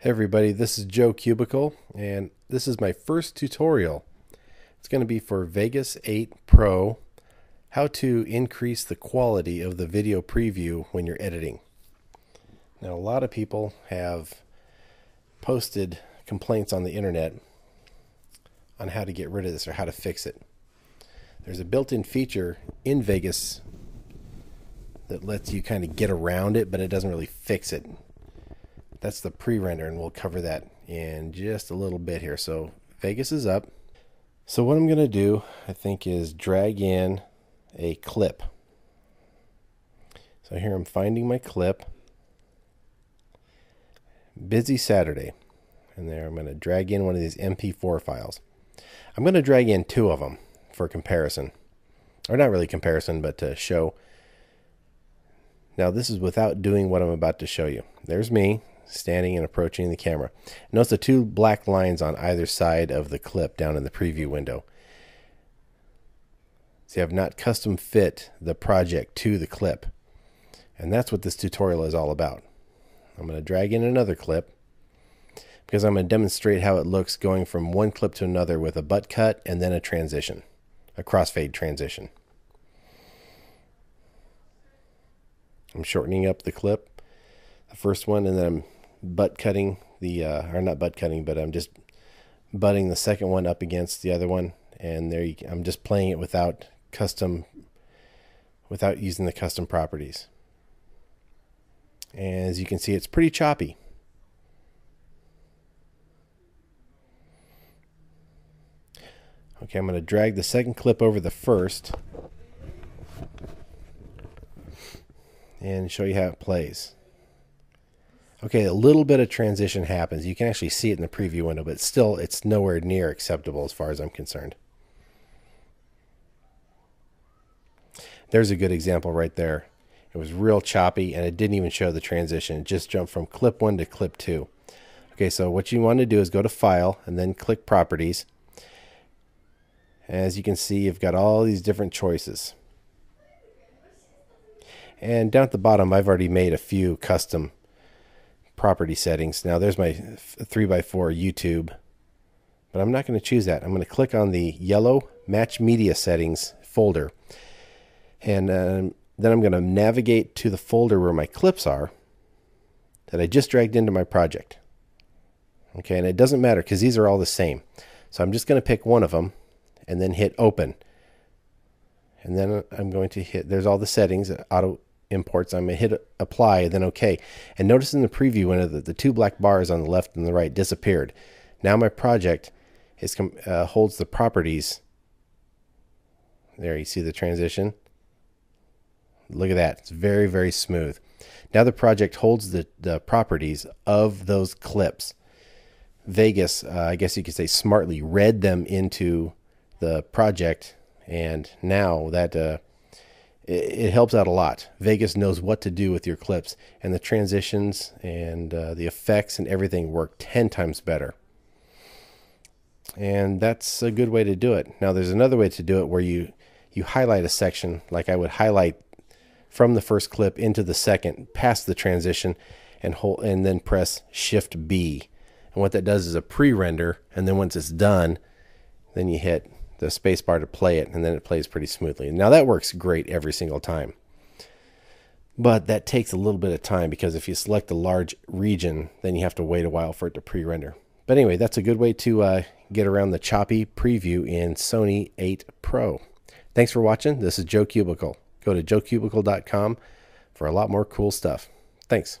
Hey everybody, this is Joe Cubicle, and this is my first tutorial. It's going to be for Vegas 8 Pro, how to increase the quality of the video preview when you're editing. Now, a lot of people have posted complaints on the internet on how to get rid of this or how to fix it. There's a built-in feature in Vegas that lets you kind of get around it, but it doesn't really fix it that's the pre-render and we'll cover that in just a little bit here. So Vegas is up. So what I'm going to do, I think, is drag in a clip. So here I'm finding my clip. Busy Saturday. And there I'm going to drag in one of these MP4 files. I'm going to drag in two of them for comparison. Or not really comparison, but to show. Now this is without doing what I'm about to show you. There's me standing and approaching the camera. Notice the two black lines on either side of the clip down in the preview window. See, I've not custom fit the project to the clip. And that's what this tutorial is all about. I'm going to drag in another clip because I'm going to demonstrate how it looks going from one clip to another with a butt cut and then a transition, a crossfade transition. I'm shortening up the clip, the first one, and then I'm butt cutting the uh, or not butt cutting, but I'm just butting the second one up against the other one, and there you, I'm just playing it without custom, without using the custom properties. And as you can see, it's pretty choppy. Okay, I'm going to drag the second clip over the first and show you how it plays. Okay, a little bit of transition happens. You can actually see it in the preview window, but still, it's nowhere near acceptable as far as I'm concerned. There's a good example right there. It was real choppy, and it didn't even show the transition. It just jumped from clip 1 to clip 2. Okay, so what you want to do is go to File, and then click Properties. As you can see, you've got all these different choices. And down at the bottom, I've already made a few custom property settings. Now there's my 3x4 YouTube, but I'm not going to choose that. I'm going to click on the yellow Match Media Settings folder. And um, then I'm going to navigate to the folder where my clips are that I just dragged into my project. Okay, and it doesn't matter because these are all the same. So I'm just going to pick one of them and then hit open. And then I'm going to hit, there's all the settings, auto imports. I'm going to hit apply, then OK. And notice in the preview window that the two black bars on the left and the right disappeared. Now my project is uh, holds the properties. There, you see the transition. Look at that. It's very, very smooth. Now the project holds the, the properties of those clips. Vegas, uh, I guess you could say smartly, read them into the project. And now that uh, it, helps out a lot. Vegas knows what to do with your clips, and the transitions and uh, the effects and everything work 10 times better. And that's a good way to do it. Now, there's another way to do it where you, you highlight a section, like I would highlight from the first clip into the second, past the transition, and hold, and then press Shift B. And what that does is a pre-render, and then once it's done, then you hit the spacebar to play it, and then it plays pretty smoothly. Now that works great every single time. But that takes a little bit of time because if you select a large region, then you have to wait a while for it to pre-render. But anyway, that's a good way to uh, get around the choppy preview in Sony 8 Pro. Thanks for watching. This is Joe Cubicle. Go to joecubicle.com for a lot more cool stuff. Thanks.